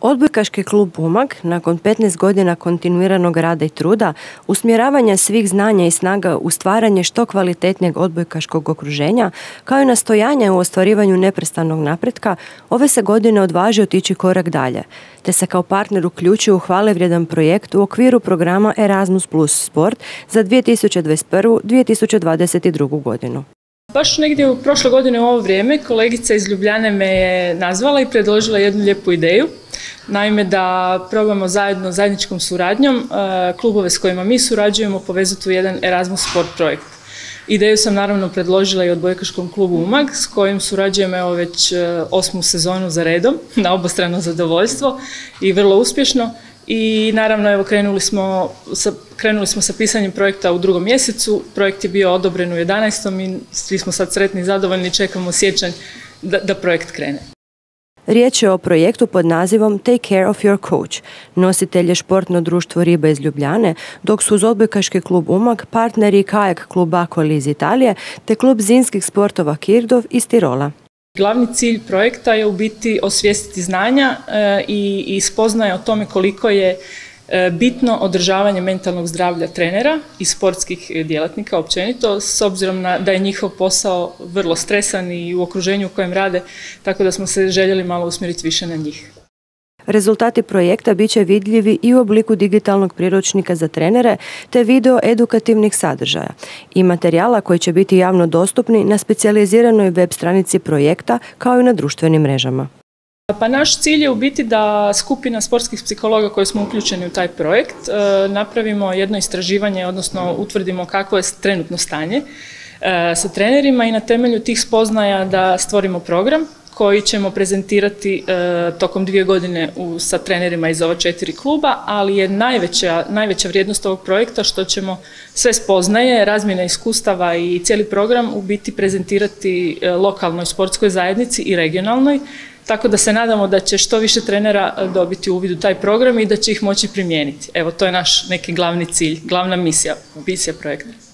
Odbojkaški klub Umag, nakon 15 godina kontinuiranog rada i truda, usmjeravanja svih znanja i snaga u stvaranje što kvalitetnijeg odbojkaškog okruženja, kao i nastojanja u ostvarivanju neprestanog napretka, ove se godine odvaži otići korak dalje, te se kao partner uključio u hvale vrijedan projekt u okviru programa Erasmus Plus Sport za 2021-2022 godinu. Baš negdje u prošle godine u ovo vrijeme kolegica iz Ljubljane me je nazvala i predložila jednu lijepu ideju. Naime, da probamo zajedno, zajedničkom suradnjom, e, klubove s kojima mi surađujemo povezati u jedan Erasmus Sport projekt. Ideju sam naravno predložila i odbojkaškom klubu Umag s kojim surađujemo evo već e, osmu sezonu za redom na obostrano zadovoljstvo i vrlo uspješno. I naravno evo krenuli smo sa, krenuli smo sa pisanjem projekta u drugom mjesecu. Projekt je bio odobren u 11. i svi smo sad sretni i zadovoljni čekamo sjećanj da, da projekt krene. Riječ je o projektu pod nazivom Take Care of Your Coach. Nositelj je športno društvo Riba iz Ljubljane, dok su uz odbojkaški klub Umag partneri kajak klub Akoli iz Italije te klub zimskih sportova Kirdov iz Tirola. Glavni cilj projekta je u biti osvijestiti znanja e, i, spoznaje o tome koliko je bitno održavanje mentalnog zdravlja trenera i sportskih djelatnika općenito, s obzirom na da je njihov posao vrlo stresan i u okruženju u kojem rade, tako da smo se željeli malo usmjeriti više na njih. Rezultati projekta bit će vidljivi i u obliku digitalnog priručnika za trenere te video edukativnih sadržaja i materijala koji će biti javno dostupni na specijaliziranoj web stranici projekta kao i na društvenim mrežama. Pa naš cilj je u biti da skupina sportskih psihologa koji smo uključeni u taj projekt e, napravimo jedno istraživanje, odnosno utvrdimo kakvo je trenutno stanje e, sa trenerima i na temelju tih spoznaja da stvorimo program koji ćemo prezentirati e, tokom dvije godine sa trenerima iz ova četiri kluba, ali je najveća, najveća vrijednost ovog projekta što ćemo sve spoznaje, razmjene iskustava i cijeli program u biti prezentirati lokalnoj sportskoj zajednici i regionalnoj tako da se nadamo da će što više trenera e, dobiti uvid u taj program i da će ih moći primijeniti. Evo, to je naš neki glavni cilj, glavna misija, misija projekta.